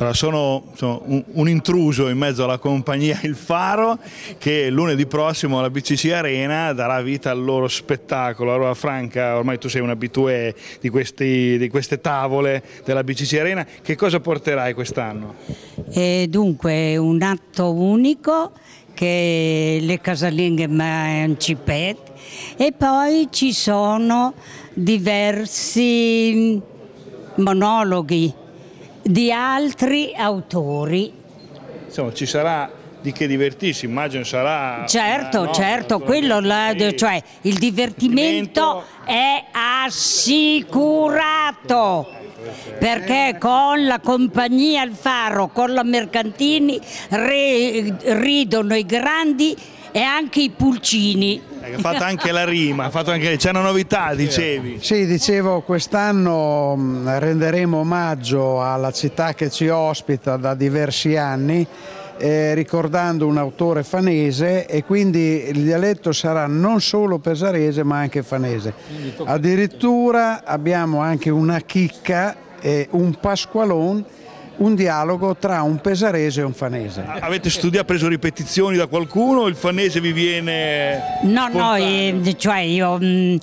Allora, sono, sono un, un, intruso in mezzo alla compagnia Il Faro che lunedì prossimo alla BCC Arena darà vita al loro spettacolo. Allora Franca, ormai tu sei un abitué di, questi, di queste tavole della BCC Arena, che cosa porterai quest'anno? dunque un atto unico che le casalinghe emancipate e poi ci sono diversi monologhi di altri autori. Insomma, ci sarà di che divertirsi, immagino sarà... Certo, no, certo, quello là, cioè il divertimento è assicurato perché con la compagnia Alfaro, con la Mercantini ridono i grandi e anche i pulcini. Ha fatto anche la rima, c'è una novità, dicevi. Sì, dicevo, quest'anno mm, renderemo omaggio alla città che ci ospita da diversi anni, eh, ricordando un autore fanese e quindi il dialetto sarà non solo pesarese ma anche fanese. Addirittura abbiamo anche una chicca e un pasqualone un dialogo tra un pesarese e un fanese. Avete studiato, preso ripetizioni da qualcuno? Il fanese vi viene... No, spontaneo? no, cioè io... Mm,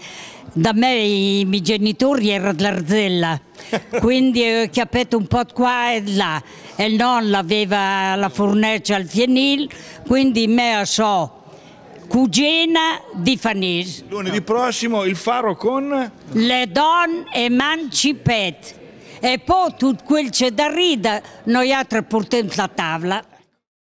da me i miei genitori erano dell'Arzella, quindi ho capito un po' qua e là. E il nonno aveva la fornace al fienil, quindi me so cugina di Fanese. Lunedì prossimo il faro con? Le donne emancipate e poi tutto quel c'è da ridere, noi altri portiamo la tavola.